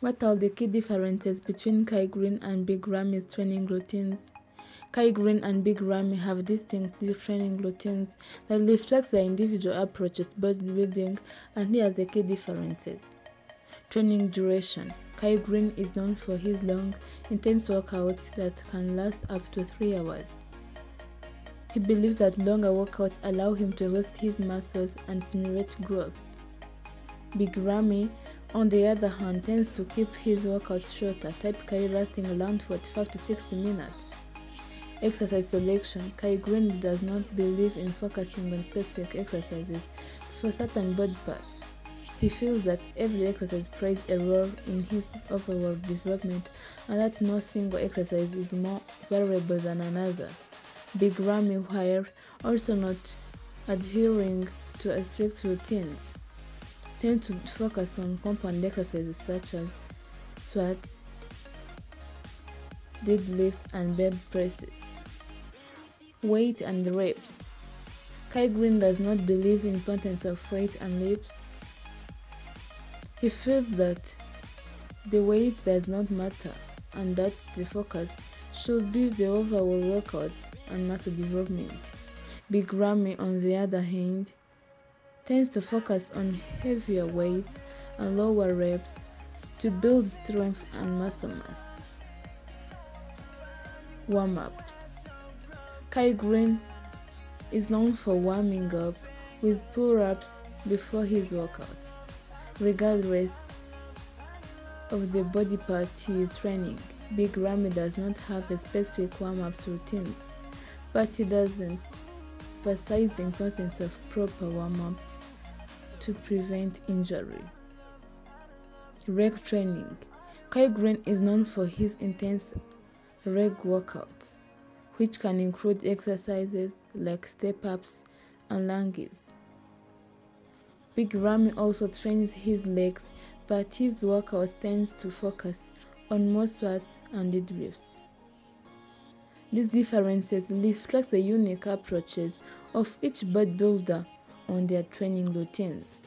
What are the key differences between Kai Greene and Big Ramy's training routines? Kai Greene and Big Ramy have distinct training routines that reflect their individual approaches to bodybuilding, and here are the key differences. Training duration Kai Greene is known for his long, intense workouts that can last up to 3 hours. He believes that longer workouts allow him to rest his muscles and stimulate growth. Big Ramy, on the other hand, tends to keep his workouts shorter, typically lasting around 45 to 60 minutes. Exercise selection Kai Greene does not believe in focusing on specific exercises for certain body parts. He feels that every exercise plays a role in his overall development and that no single exercise is more valuable than another. Big Ramy, while also not adhering to a strict routine, tend to focus on compound exercises such as squats, deadlifts, and bed presses. Weight and reps. Kai Greene does not believe in importance of weight and reps. He feels that the weight does not matter and that the focus should be the overall workout and muscle development. Big Ramy, on the other hand, tends to focus on heavier weights and lower reps to build strength and muscle mass. Warm ups Kai Greene is known for warming up with pull ups before his workouts, regardless of the body part he is training. Big Ramy does not have a specific warm ups routine, but he doesn't emphasize the importance of proper warm ups to prevent injury. Reg training Kai Greene is known for his intense reg workouts, which can include exercises like step ups and lunges. Big Ramy also trains his legs, but his workouts tends to focus on more squats and deadlifts. These differences reflect the unique approaches of each bodybuilder on their training routines.